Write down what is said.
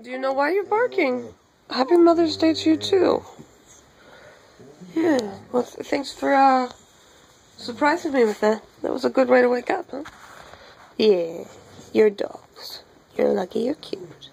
Do you know why you're barking? Happy Mother's Day to you too. Yeah. Well, thanks for uh, surprising me with that. That was a good way to wake up, huh? Yeah. You're dogs. You're lucky. You're cute.